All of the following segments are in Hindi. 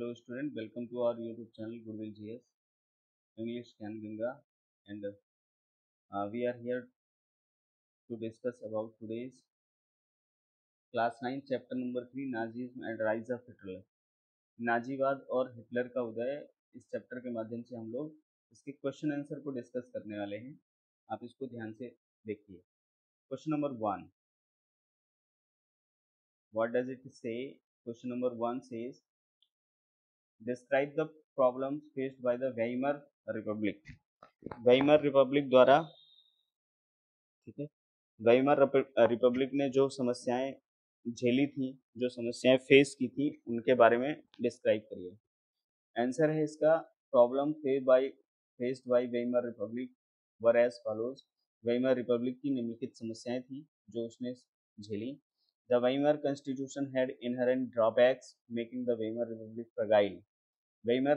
Hello student welcome to our YouTube channel goodwill G S English can Ganga and we are here to discuss about today's class nine chapter number three Nazis and rise of Hitler नाजीवाद और हिटलर का उदय इस चैप्टर के माध्यम से हम लोग इसके क्वेश्चन आंसर को डिस्कस करने वाले हैं। आप इसको ध्यान से देखिए। Question number one what does it say question number one says describe the problem faced by the Weimar Republic Weimar Republic द्वारा, ठीक है? Weimar रिपब्लिक ने जो समस्याएँ झेली थी, जो समस्याएँ फेस की थी, उनके बारे में डिस्क्राइब करिए। आंसर है इसका problem face by faced by Weimar Republic were as follows Weimar Republic की निम्नलिखित समस्याएँ थी, जो उसने झेली। The Weimar constitution had inherent drawbacks making the Weimar Republic fragile Weimar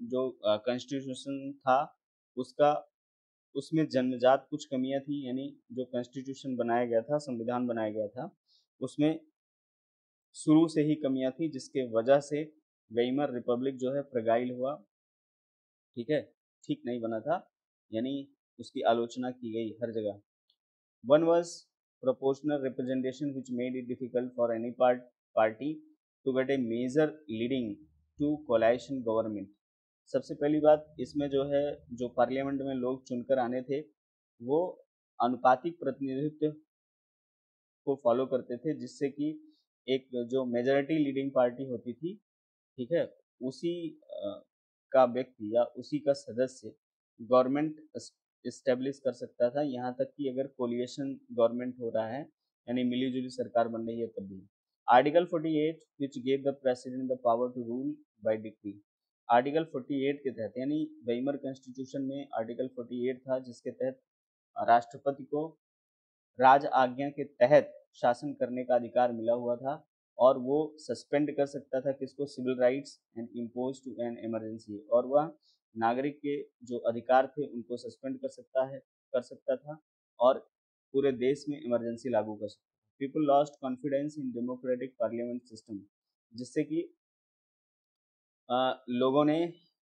जो कॉन्स्टिट्यूशन था, उसका, उसमें जन्मजात कुछ कमियाँ थी, यानी जो कॉन्स्टिट्यूशन बनाया गया था, संविधान बनाया गया था, उसमें शुरू से ही कमियाँ थी, जिसके वजह से वेमर रिपब्लिक जो है फ्रगाइल हुआ। ठीक है? ठीक नहीं बना था, यानी उसकी आलोचना की गई हर जगह। One was proportional representation which made it difficult for any part, party to get a major leading to coalition government. सबसे पहली बात, इसमें जो है, जो पार्लियामेंट में लोग चुनकर आने थे, वो अनुपातिक प्रतिनिधित्व को फॉलो करते थे, जिससे कि एक जो मेजोरिटी लीडिंग पार्टी होती थी, ठीक है, उसी का व्यक्ति या उसी का सदस्य गवर्नमेंट इस्टेब्लिश कर सकता था। यहाँ तक कि अगर कोलिएशन गवर्नमेंट हो रहा है, यानी मिलीजुली सरकार बन रही है तब भी। Article 48 which gave the president the power to rule by decree article 48 के तहत, यानी वेमर कॉन्स्टिट्यूशन में आर्टिकल 48 था, जिसके तहत राष्ट्रपति को राज आज्ञा के तहत शासन करने का अधिकार मिला हुआ था और वो सस्पेंड कर सकता था किसको? Civil rights and impose to an emergency और वह नागरिक के जो अधिकार थे, उनको सस्पेंड कर सकता है, कर सकता था और पूरे देश में इमरजेंसी लागू कर सकता people lost confidence in democratic parliament system जिससे कि लोगों ने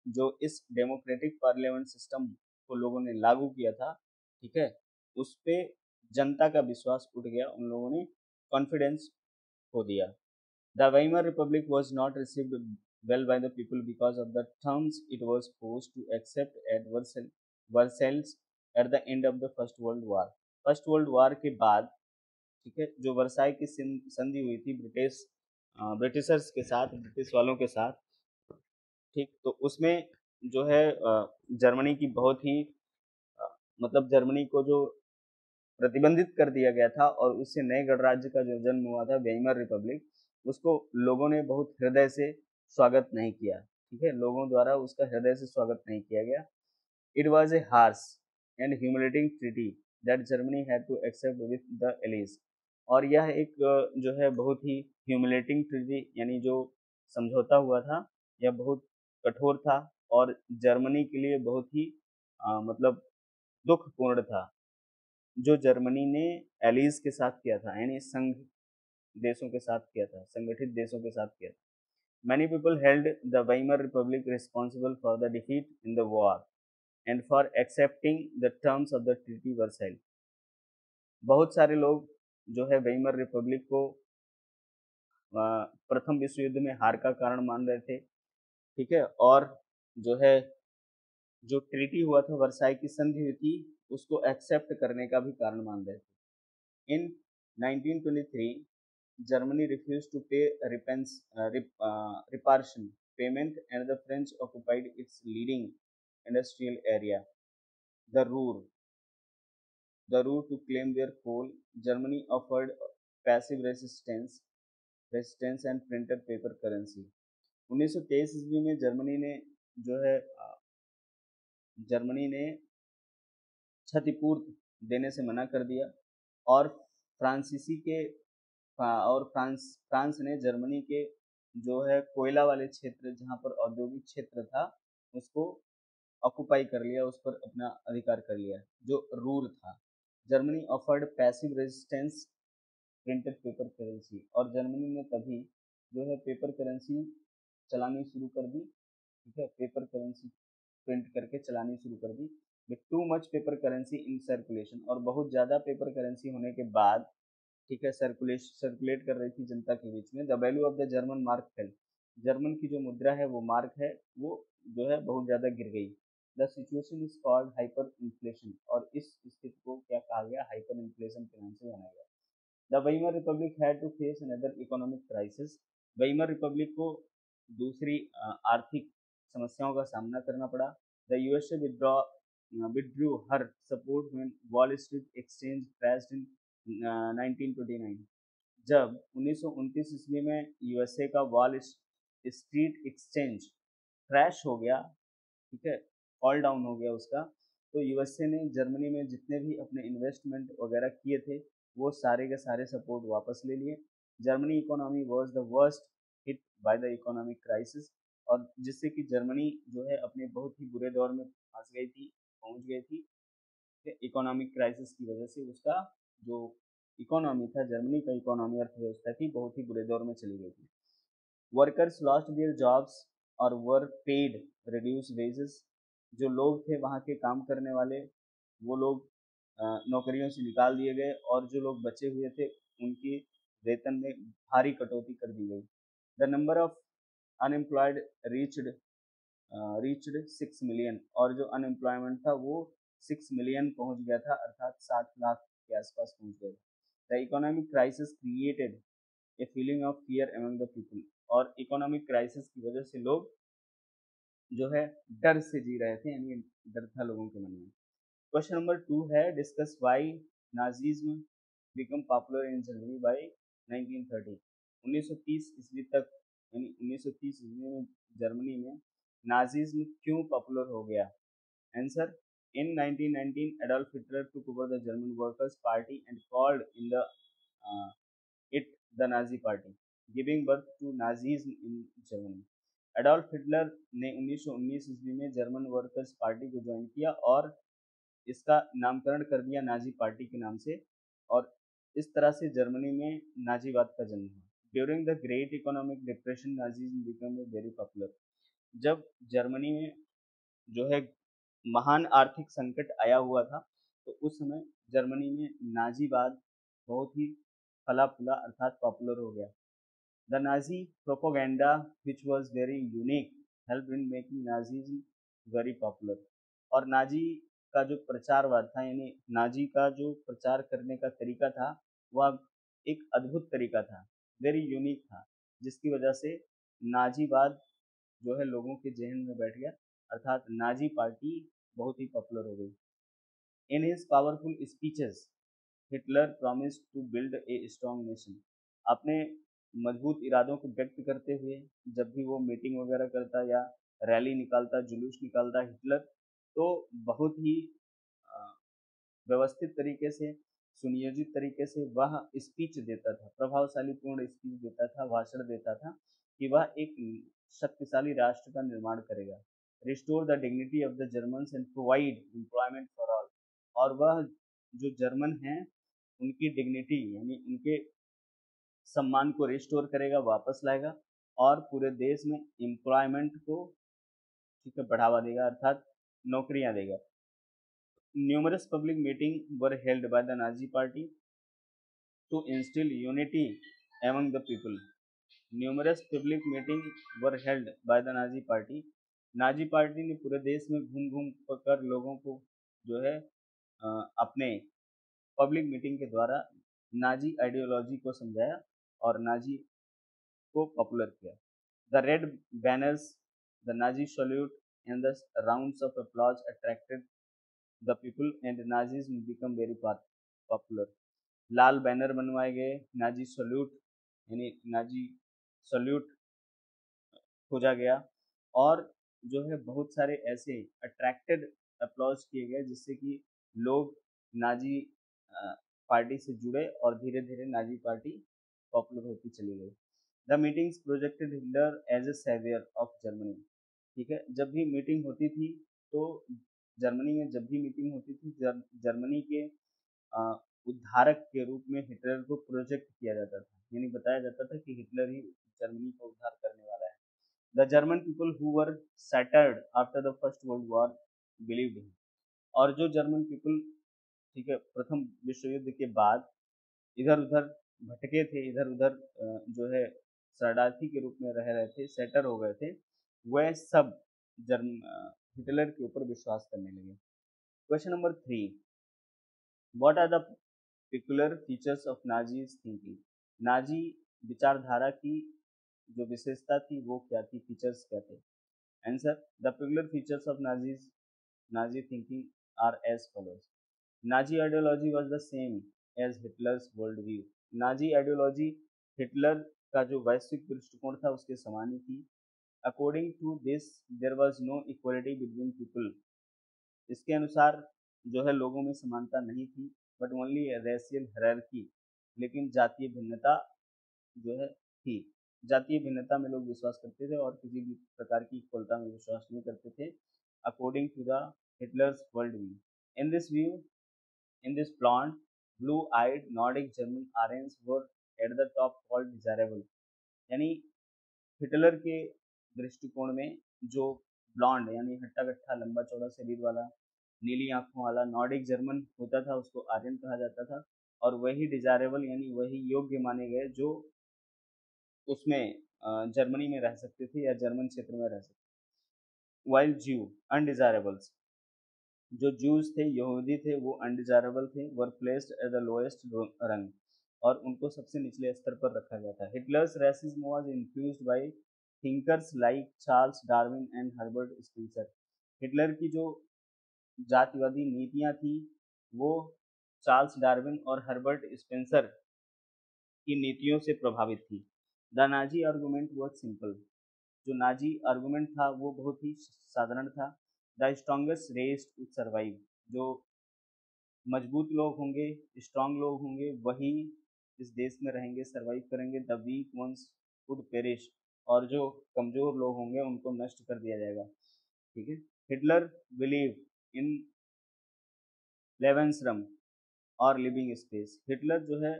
जो इस डेमोक्रेटिक पार्लियामेंट सिस्टम को लोगों ने लागू किया था, ठीक है, उस पर जनता का विश्वास उठ गया, उन लोगों ने कॉन्फिडेंस खो दिया the Weimar Republic was not received well by the people because of the terms it was forced to accept at Versailles at the end of the First World War. First World War के बाद, ठीक है, जो वर्साई की संधि हुई थी ब्रिटिश ब्रिटिशर्स के साथ ब्रिटिश वालों के साथ ठीक? तो उसमें जो है जर्मनी की बहुत ही मतलब जर्मनी को जो प्रतिबंधित कर दिया गया था और उससे नए गणराज्य का जो जन्म हुआ था वेमर रिपब्लिक, उसको लोगों ने बहुत हृदय से स्वागत नहीं किया, ठीक है? लोगों द्वारा उसका हृदय से स्वागत नहीं किया गया। It was a harsh and humiliating treaty that Germany had to accept with the Allies और यह एक जो है, बहुत ही ह्यूमिलेटिंग ट्रिटी यानी जो समझौता हुआ था, यह बहुत कठोर था और जर्मनी के लिए बहुत ही आ, मतलब दुखपूर्ण था। जो जर्मनी ने एलिज के साथ किया था यानी संघ देशों के साथ किया था संगठित देशों के साथ किया था। Many people held the Weimar Republic responsible for the defeat in the war and for accepting the terms of the Treaty Versailles. बहुत सारे लोग जो है वेमर रिपब्लिक को प्रथम विश्व युद्ध में हार का कारण मान रहे थे। ठीक है? और जो है, जो ट्रीटी हुआ था, वर्षाई की संधि थी, उसको एक्सेप्ट करने का भी कारण मान रहे थे। इन 1923 Germany refuse to pay रिपेंस reparation payment and the French occupied its leading industrial area the Ruhr the Ruhr to claim their coal Germany offered passive resistance resistance and printed paper currency 1923 ईस्वी में जर्मनी ने जो है जर्मनी ने क्षतिपूर्ति देने से मना कर दिया और फ्रांसीसी के और फ्रांस फ्रांस ने जर्मनी के जो है कोयला वाले क्षेत्र, जहाँ पर औद्योगिक क्षेत्र था, उसको ऑक्यूपाई कर लिया, उस पर अपना अधिकार कर लिया, जो रूर था। Germany offered passive resistance printed paper currency और जर्मनी ने तभी जो है पेपर करेंसी चलानी शुरू कर दी, ठीक है? पेपर करेंसी प्रिंट करके चलानी शुरू कर दी with too much paper currency in circulation और बहुत ज़्यादा पेपर करेंसी होने के बाद, ठीक है सर्कुलेश सर्कुलेट कर रही थी जनता के बीच में the value of the German mark fell German की जो मुद्रा है, वो मार्क है, वो जो है बहुत ज़्यादा गिर गई। The situation is called hyperinflation और इस स्थिति को क्या कहा गया? हाइपर इन्फ्लेशन के नाम से जाना गया। The Weimar Republic had to face another economic crisis Weimar Republic को दूसरी आर्थिक समस्याओं का सामना करना पड़ा the USA withdrew her support when Wall Street Exchange crashed in uh, 1929. जब उन्नीस ईस्वी में यूएसए का वॉल स्ट्रीट एक्सचेंज क्रैश हो गया ठीक है ऑल डाउन हो गया उसका तो यूएसए ने जर्मनी में जितने भी अपने इन्वेस्टमेंट वगैरह किए थे वो सारे के सारे सपोर्ट वापस ले लिए Germany economy was the worst hit by the economic crisis और जिससे कि जर्मनी जो है अपने बहुत ही बुरे दौर में फंस गई थी, पहुँच गई थी। इकोनॉमिक क्राइसिस की वजह से उसका जो इकोनॉमी था, जर्मनी का इकोनॉमी अर्थव्यवस्था थी बहुत ही बुरे दौर में चली गई थी। वर्कर्स लॉस्ट देयर जॉब्स और वर पेड रिड्यूस वेजेस जो लोग थे वहाँ के काम करने वाले, वो लोग नौकरियों से निकाल दिए गए और जो लोग बचे हुए थे, उनकी वेतन में भारी कटौती कर दी गई। The number of unemployed reached reached six million और जो अनएम्प्लॉयमेंट था वो सिक्स मिलियन पहुँच गया था, अर्थात सात लाख के आसपास पहुँच गया the economic crisis created a feeling of fear among the people और इकोनॉमिक क्राइसिस की वजह से लोग जो है डर से जी रहे थे, यानी डर था लोगों के मन में। क्वेश्चन नंबर टू है discuss why Nazism become popular in January by 1930 1930 ईस्वी तक यानी 1930 ईस्वी में जर्मनी में नाजीज्म क्यों पॉपुलर हो गया? Answer in 1919 adolf hitler took over the german workers party and called in the uh, it the nazi party giving birth to in germany Adolf Hitler ने 1919 ईस्वी में जर्मन वर्कर्स पार्टी को ज्वाइन किया और इसका नामकरण कर दिया नाजी पार्टी के नाम से और इस तरह से जर्मनी में नाजीवाद का जन्म हुआ। During the great economic depression Nazism become very popular जब जर्मनी में जो है महान आर्थिक संकट आया हुआ था तो उस समय जर्मनी में नाजीवाद बहुत ही फला फुला अर्थात पॉपुलर हो गया। The Nazi propaganda which was very unique help in making Nazism very popular और नाजी का जो प्रचारवाद था, यानी नाजी का जो प्रचार करने का तरीका था, वह एक अद्भुत तरीका था। वेरी यूनिक था, जिसकी वजह से नाजीवाद जो है लोगों के जहन में बैठ गया, अर्थात नाजी पार्टी बहुत ही पॉपुलर हो गई। In his powerful speeches Hitler promise to build a strong nation अपने मज़बूत इरादों को व्यक्त करते हुए, जब भी वो मीटिंग वगैरह करता या रैली निकालता, जुलूस निकालता हिटलर तो बहुत ही व्यवस्थित तरीके से सुनियोजित तरीके से वह स्पीच देता था, प्रभावशाली पूर्ण स्पीच देता था, भाषण देता था कि वह एक शक्तिशाली राष्ट्र का निर्माण करेगा। Restore the dignity of the German and provide employment for all और वह जो जर्मन हैं, उनकी डिग्निटी यानी उनके सम्मान को रिस्टोर करेगा, वापस लाएगा और पूरे देश में एम्प्लॉयमेंट को ठीक है बढ़ावा देगा, अर्थात नौकरियाँ देगा। Numerous public meeting were held by the Nazi party to instill unity among the people numerous public meeting were held by the Nazi party Nazi party ने पूरे देश में घूम घूम कर लोगों को जो है अपने पब्लिक मीटिंग के द्वारा नाजी आइडियोलॉजी को समझाया और नाजी को पॉपुलर किया। The red banners the Nazi salute and the rounds of applause attracted the people and Nazis become very popular. Lal banner बनवाए गए। नाजी सल्यूट, यानी नाजी सल्यूट खोजा गया और जो है बहुत सारे ऐसे अट्रैक्टेड अप्लॉज किए गए जिससे कि लोग नाजी पार्टी से जुड़े और धीरे धीरे नाजी पार्टी पॉपुलर होती चली गई। The meetings projected Hitler as a saviour of Germany. ठीक है? जब भी मीटिंग होती थी तो जर्मनी में जब भी मीटिंग होती थी जर, जर्मनी के उद्धारक के रूप में हिटलर को प्रोजेक्ट किया जाता था। यानी बताया जाता था कि हिटलर ही जर्मनी का उद्धार करने वाला है। The German people who were after the First World War believed him. और जो जर्मन पीपल ठीक है प्रथम विश्व युद्ध के बाद इधर उधर भटके थे इधर उधर जो है शरणार्थी के रूप में रह रहे थे सेटर हो गए थे वह सब जर्म हिटलर के ऊपर विश्वास करने लगे। Question number three what are the peculiar features of Nazi thinking Nazi विचारधारा की जो विशेषता थी, वो क्या थी? फीचर्स क्या थे? Answer the peculiar features of Nazis Nazi thinking are as follows Nazi ideology was the same as Hitler's world view Nazi ideology Hitler का जो वैश्विक दृष्टिकोण था, उसके समान ही थी। According to this there was no equality between people इसके अनुसार जो है लोगों में समानता नहीं थी बट ओनली रेशियल हरकी लेकिन जातीय भिन्नता जो है थी। जातीय भिन्नता में लोग विश्वास करते थे और किसी भी प्रकार की इक्वलता में विश्वास नहीं करते थे according to the Hitler's world view in this view in this plant blue eyed Nordic German Aryans were at the top called desirable यानी हिटलर के दृष्टिकोण में जो ब्लॉन्ड यानी हट्टा कट्टा लंबा चौड़ा शरीर वाला, नीली आँखों वाला, नॉर्डिक जर्मन होता था, उसको आर्यन कहा जाता था, और वही डिजायरेबल यानी वही योग्य माने गए, जो उसमें जर्मनी में रह सकते थे या जर्मन क्षेत्र में रह सकते वाइल्ड ज्यू अनडिजायरेबल्स जो ज्यूज थे, यहूदी थे, वो अनडिजायरेबल थे were placed at the lowest rung और उनको सबसे निचले स्तर पर रखा गया था। Hitler's racism was infused by thinkers like Charles Darwin and Herbert Spencer Hitler की जो जातिवादी नीतियाँ थी, वो चार्ल्स डार्विन और हर्बर्ट स्पेंसर की नीतियों से प्रभावित थी। The Nazi argument was simple जो नाजी आर्गूमेंट था, वो बहुत ही साधारण था। The strongest race to survive जो मज़बूत लोग होंगे स्ट्रांग लोग होंगे, वही इस देश में रहेंगे सर्वाइव करेंगे। The weak ones would perish और जो कमज़ोर लोग होंगे उनको नष्ट कर दिया जाएगा। ठीक है? हिटलर बिलीव इन लेवेंसरम और लिविंग स्पेस। हिटलर जो है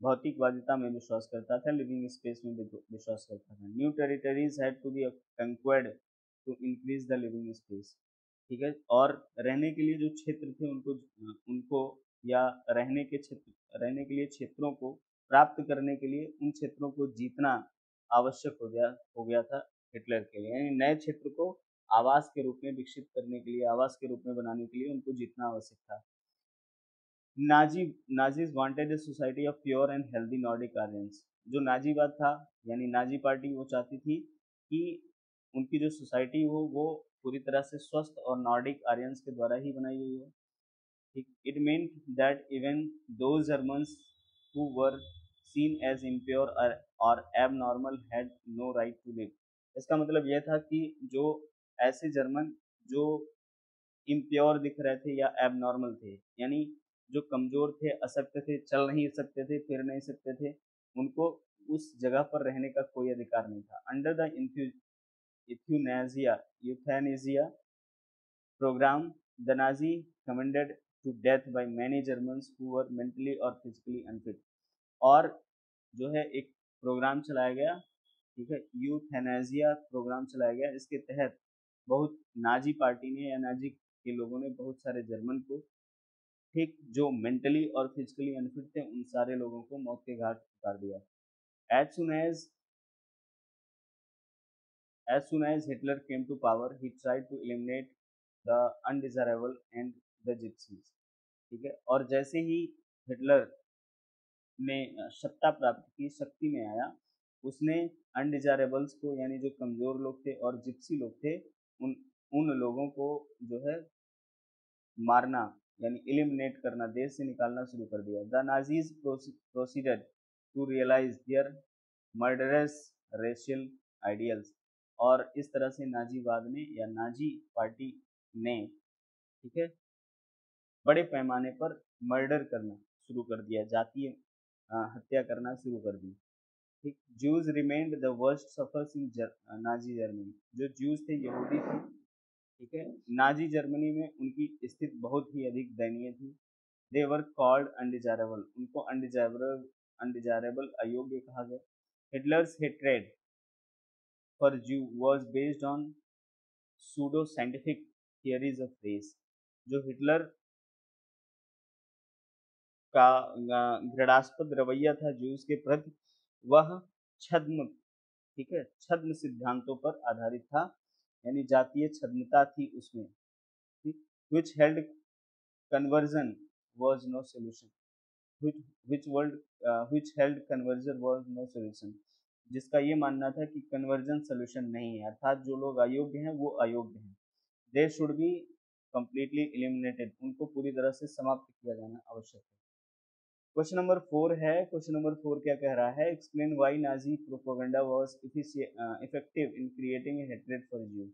भौतिकवादिता में विश्वास करता था, लिविंग स्पेस में विश्वास करता था। New territories had to be conquered to increase the living space. ठीक है? और रहने के लिए जो क्षेत्र थे उनको उनको या रहने के क्षेत्र, रहने के लिए क्षेत्रों को प्राप्त करने के लिए उन क्षेत्रों को जीतना आवश्यक हो गया हो गया था हिटलर के लिए। यानी नए क्षेत्र को आवास के रूप में विकसित करने के लिए आवास के रूप में बनाने के लिए उनको जीतना आवश्यक था। Nazi, Nazis wanted society of pure and healthy Nordic Aryans. जो नाजीवाद था, यानी नाजी पार्टी वो चाहती थी कि उनकी जो सोसाइटी हो, वो पूरी तरह से स्वस्थ और नॉर्डिक आर्यंस के द्वारा ही बनाई गई हो। ठीक, it mean that even though Germans who were seen as impure और normal had no right to live इसका मतलब यह था कि जो ऐसे जर्मन जो इम्प्योर दिख रहे थे या एब नॉर्मल थे, यानी जो कमज़ोर थे अशक्त थे, चल नहीं सकते थे, फिर नहीं सकते थे, उनको उस जगह पर रहने का कोई अधिकार नहीं था। Under the euthanasia euthanasia programme the Nazi condemned to death by many Germans who were mentally और फिजिकली अनफिट और जो है एक प्रोग्राम चलाया गया, ठीक है? यूथेनेजिया प्रोग्राम चलाया गया। इसके तहत बहुत नाजी पार्टी ने या नाजी के लोगों ने बहुत सारे जर्मन को, ठीक, जो मेंटली और फिजिकली अनफिट थे, उन सारे लोगों को मौत के घाट उतार दिया। As soon as as soon as Hitler came to power he tried to eliminate the undesirable and the gypsies ठीक है? और जैसे ही हिटलर ने सत्ता प्राप्त की, शक्ति में आया। उसने अनडिजायरेबल्स को, यानी जो कमज़ोर लोग थे और जिप्सी लोग थे, उन उन लोगों को जो है, मारना, यानी एलिमिनेट करना देश से निकालना शुरू कर दिया। The Nazis proceeded to realise their murderous racial ideals और इस तरह से नाजीवाद ने, या नाजी पार्टी ने, ठीक है, बड़े पैमाने पर मर्डर करना शुरू कर दिया। जातीय हत्या करना शुरू कर दी। ठीक Jews remained the worst sufferers in Nazi Germany जो जूस थे यहूदी थे, ठीक है नाजी जर्मनी में उनकी स्थिति बहुत ही अधिक दयनीय थी। दे वर कॉल्ड अनडिजायरेबल उनको अनडिजायरेबल अनडिजायरेबल अयोग्य कहा गया। Hitler's hatred for Jew was based on pseudo scientific theories of race जो हिटलर का घृणास्पद रवैया था जूस के प्रति वह छद्म ठीक है छद्म सिद्धांतों पर आधारित था यानी जातीय छद्मता थी उसमें which held conversion solution which which world uh, which held conversion was no solution जिसका ये मानना था कि कन्वर्जन सोल्यूशन नहीं है अर्थात जो लोग अयोग्य हैं वो अयोग्य हैं। They should be completely eliminated उनको पूरी तरह से समाप्त किया जाना आवश्यक है। क्वेश्चन नंबर फोर है। क्वेश्चन नंबर फोर क्या कह रहा है? Explain why Nazi propaganda was effective in creating hatred for you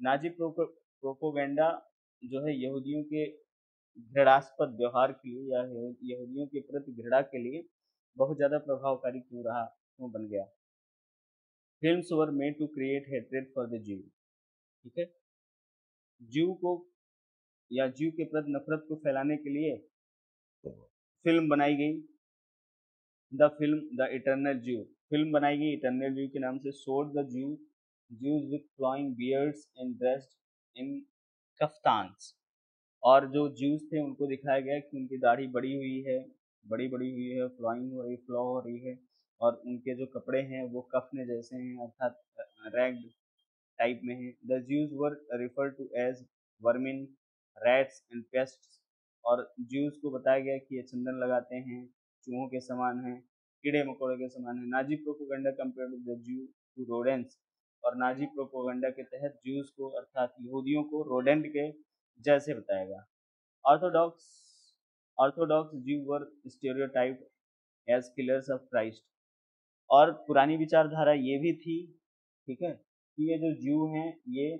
Nazi propaganda जो है यहूदियों के घृणास्पद व्यवहार के लिए या यहूदियों के प्रति घृणा के लिए बहुत ज़्यादा प्रभावकारी क्यों रहा, क्यों बन गया? Films were made to create hatred for the Jew ठीक है? जीव को या जीव के प्रति नफरत को फैलाने के लिए फ़िल्म बनाई गई। The film, the eternal Jew. Film बनाई गई इटरनल जीव के नाम से। Showed the Jew. Jew with flowing beards and dressed in kaftans. और जो जूस थे, उनको दिखाया गया कि उनकी दाढ़ी बड़ी हुई है। बड़ी बड़ी हुई है, फ्लॉइंग हो रही, फ्लॉ हो रही है। और उनके जो कपड़े हैं, वो कफने जैसे हैं, अर्थात रैग टाइप में हैं। The Jews were refer to as vermin, rats and pests. और ज्यूज को बताया गया कि ये चंदन लगाते हैं, चूहों के समान हैं, कीड़े मकोड़े के समान हैं। Nazi propaganda compare to the Jew to rodents और नाजी प्रोपोगंडा के तहत ज्यूज को अर्थात यहूदियों को रोडेंट के जैसे बताएगा orthodox orthodox Jew were stereotype as killers of Christ. और पुरानी विचारधारा ये भी थी, ठीक है, कि ये जो ज्यू हैं, ये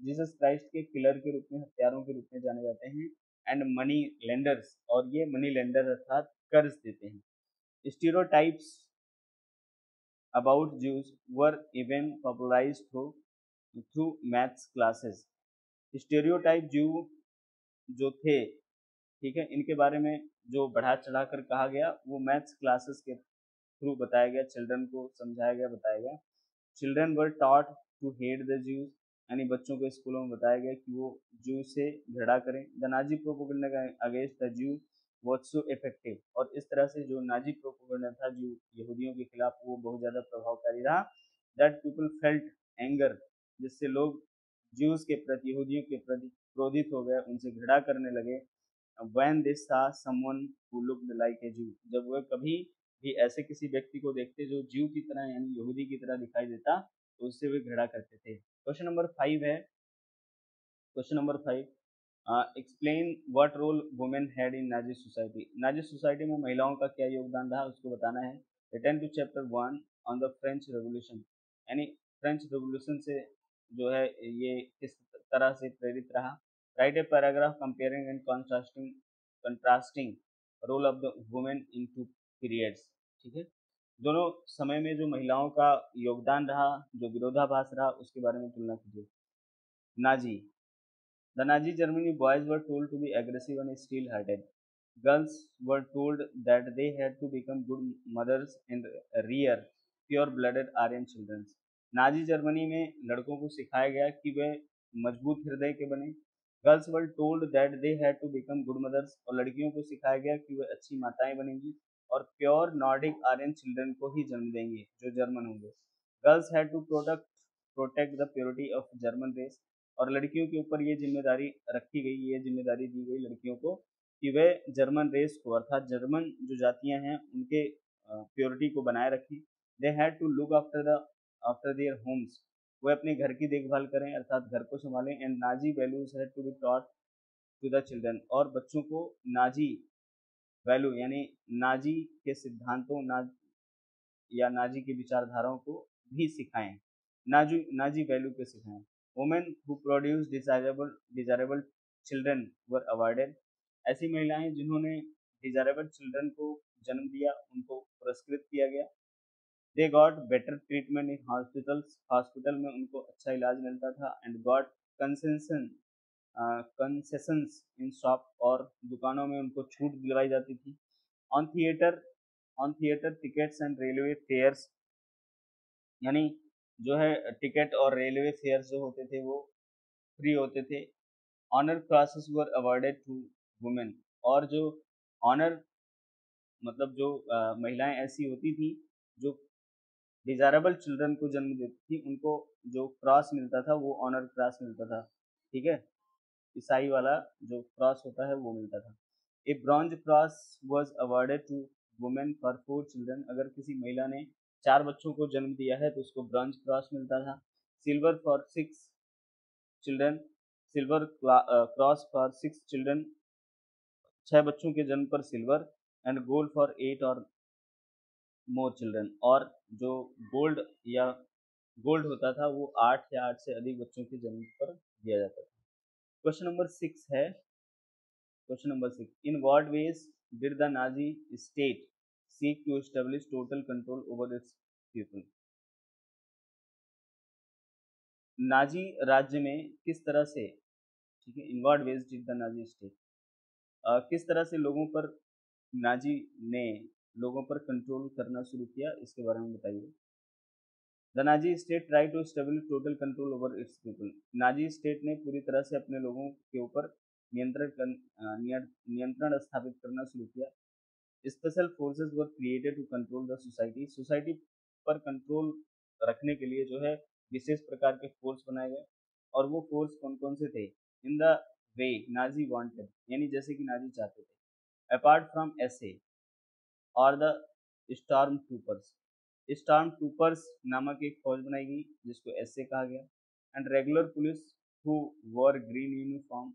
जीसस क्राइस्ट के किलर के रूप में, हथियारों के रूप में जाने जाते हैं एंड मनी लेंडर्स और ये मनी लेंडर अर्थात कर्ज देते हैं। Stereotypes about Jews were even popularise through through maths classes. Stereotype Jew जो थे, ठीक है, इनके बारे में जो बढ़ा चढ़ा कर कहा गया, वो मैथ्स क्लासेस के थ्रू बताया गया, चिल्ड्रन को समझाया गया, बताया गया। Children were taught to hate the Jews यानी बच्चों को स्कूलों में बताया गया कि वो जू से झगड़ा करें। The Nazi propaganda against the Jew was so effective. और इस तरह से जो नाजी प्रोपोगंडा था, जो यहूदियों के खिलाफ वो बहुत ज़्यादा प्रभावकारी रहा। दैट पीपल फेल्ट एंगर जिससे लोग जूस के प्रति, यहूदियों के प्रति क्रोधित हो गए, उनसे घृणा करने लगे। When this that someone who looked like a Jew जब वह कभी भी ऐसे किसी व्यक्ति को देखते जो जीव की तरह, यानी यहूदी की तरह दिखाई देता तो उससे वे घृणा करते थे। क्वेश्चन नंबर फाइव है। Question number five explain what role women had in Nazi society Nazi society में महिलाओं का क्या योगदान रहा, उसको बताना है। Return to chapter one on the French revolution यानी फ्रेंच रेवोल्यूशन से जो है, ये किस तरह से प्रेरित रहा? Write a paragraph comparing and contrasting contrasting role of the women in two periods ठीक है? दोनों समय में जो महिलाओं का योगदान रहा, जो विरोधाभास रहा, उसके बारे में तुलना कीजिए। Nazi. The Nazi Germany boys were told to be aggressive and steel hearted. Girls were told that they had to become good mothers and rear, pure blooded Aryan childrens. Nazi Germany में लड़कों को सिखाया गया कि वे मज़बूत हृदय के बने। Girls were told that they had to become good mothers और लड़कियों को सिखाया गया कि वे अच्छी माताएँ बनेंगी। और प्योर नॉर्डिक आर्यन चिल्ड्रन को ही जन्म देंगे, जो जर्मन होंगे। Girls had to protect protect the purity of German race. और लड़कियों के ऊपर ये ज़िम्मेदारी रखी गई, ये ज़िम्मेदारी दी गई लड़कियों को कि वे जर्मन रेस को, अर्थात जर्मन जो जातियाँ हैं, उनके प्योरिटी को बनाए रखें। They had to look after the after their homes वे अपने घर की देखभाल करें, अर्थात घर को संभालें। And Nazi values had to be taught to the children और बच्चों को नाजी वैल्यू, यानी नाजी के सिद्धांतों नाज या नाजी की विचारधाराओं को भी सिखाएँ। नाजू, नाजी वैल्यू के सिखाएँ। Women who produce desirable desirable children were awarded ऐसी महिलाएँ जिन्होंने डिजायरेबल चिल्ड्रन को जन्म दिया, उनको पुरस्कृत किया गया। They got better treatment in hospitals hospital में उनको अच्छा इलाज मिलता था। And got concession concessions in shop और दुकानों में उनको छूट दिलवाई जाती थी। On theatre on theatre tickets and railway fares यानी जो है टिकट और रेलवे फेयर जो होते थे वो फ्री होते थे। Honour classes were awarded to women और जो ऑनर मतलब जो महिलाएँ ऐसी होती थी जो डिजायरेबल चिल्ड्रन को जन्म देती थी, उनको जो क्रॉस मिलता था वो ऑनर क्रॉस मिलता था। ठीक है? ईसाई वाला जो क्रॉस होता है, वो मिलता था। A bronze cross was awarded to women for four children अगर किसी महिला ने चार बच्चों को जन्म दिया है तो उसको ब्रॉन्ज क्रॉस मिलता था। Silver for six children silver cross for six children छह बच्चों के जन्म पर silver and gold for eight or more children और जो गोल्ड या गोल्ड होता था, वो आठ या आठ से अधिक बच्चों के जन्म पर दिया जाता था। क्वेश्चन नंबर सिक्स है। Question number six in what ways did the Nazi state seek to establish total control over its people Nazi राज्य में किस तरह से, ठीक है in what ways did the Nazi state किस तरह से लोगों पर नाजी ने लोगों पर कंट्रोल करना शुरू किया? इसके बारे में बताइए। The Nazi state try to establish total control over its people Nazi state ने पूरी तरह से अपने लोगों के ऊपर नियंत्रण नियंत्रण स्थापित करना शुरू किया। Special forces were created to control the society society पर कंट्रोल रखने के लिए जो है विशेष प्रकार के फोर्स बनाए गए। और वो फोर्स कौन कौन से थे? In the way Nazi wanted यानी जैसे कि नाजी चाहते थे। अपार्ट फ्रॉम एस ए और the storm troopers storm troopers नामक एक फौज बनाई गई, जिसको एस कहा गया। And regular police who were green uniform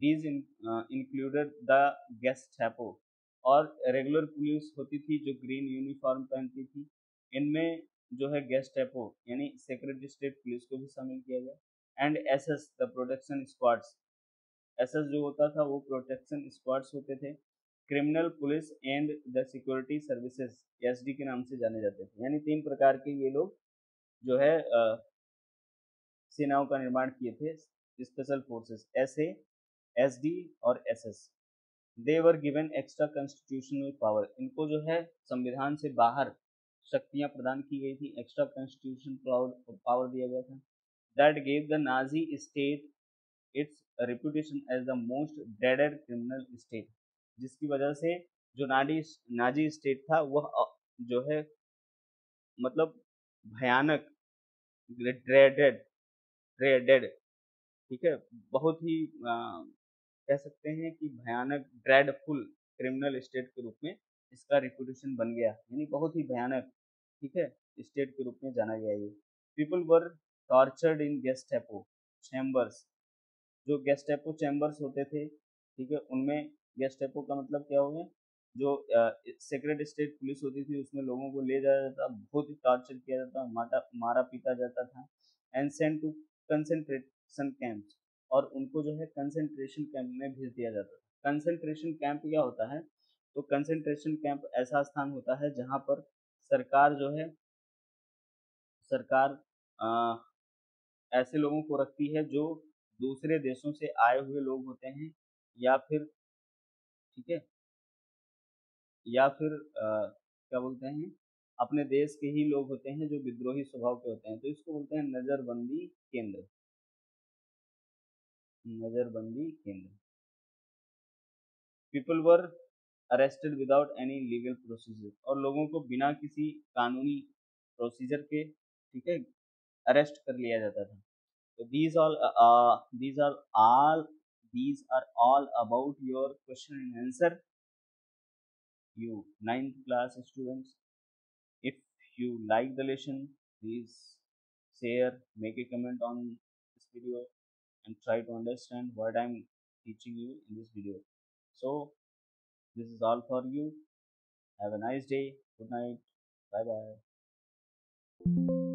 these included the Gestapo और रेगुलर पुलिस होती थी जो ग्रीन यूनिफॉर्म पहनती थी। इनमें जो है गेस्ट एपो यानी सेक्रेट स्टेट पुलिस को भी शामिल किया गया। And S S the protection squads S S जो होता था वो प्रोटेक्शन स्क्वाड्स होते थे। Criminal police and the security services S D के नाम से जाने जाते थे। यानी तीन प्रकार के ये लोग जो है सेनाओं का निर्माण किए थे special forces S A S D और S S they were given extra constitutional power इनको जो है, संविधान से बाहर शक्तियाँ प्रदान की गई थी। एक्स्ट्रा कॉन्स्टिट्यूशन पावर दिया गया था। That gave the Nazi state its reputation as the most डेडेड criminal state जिसकी वजह से जो नाडी नाजी स्टेट था वह जो है मतलब भयानक ड्रेडेड ड्रेडेड ठीक है? बहुत ही आ, कह सकते हैं कि भयानक ड्रेडफुल क्रिमिनल स्टेट के रूप में इसका रिपुटेशन बन गया। यानी बहुत ही भयानक ठीक है? स्टेट के रूप में जाना गया ये। People were tortured in Gestapo chambers जो गेस्टेपो चैम्बर्स होते थे ठीक है? उनमें गेस्टेपो का मतलब क्या हो गया? जो सेक्रेट स्टेट पुलिस होती थी उसमें लोगों को ले जाया जाता बहुत ही टॉर्चर किया जाता मारा मारा पीटा जाता था and send to concentration camps और उनको जो है कंसेंट्रेशन कैंप में भेज दिया जाता है कंसेंट्रेशन कैंप क्या होता है? तो कंसेंट्रेशन कैंप ऐसा स्थान होता है जहाँ पर सरकार जो है सरकार आ, ऐसे लोगों को रखती है जो दूसरे देशों से आए हुए लोग होते हैं या फिर ठीक है? या फिर आ, क्या बोलते हैं? अपने देश के ही लोग होते हैं जो विद्रोही स्वभाव के होते हैं तो इसको बोलते हैं नजरबंदी केंद्र। नजरबंदी केंद्र। People were arrested without any legal procedure और लोगों को बिना किसी कानूनी प्रोसीजर के ठीक है अरेस्ट कर लिया जाता था। तो these all these are all these are all about your question and answer you ninth class students if you like the lesson please share make a comment on this video and try to understand what I'm teaching you in this video. So this is all for you. Have a nice day. Good night. Bye bye.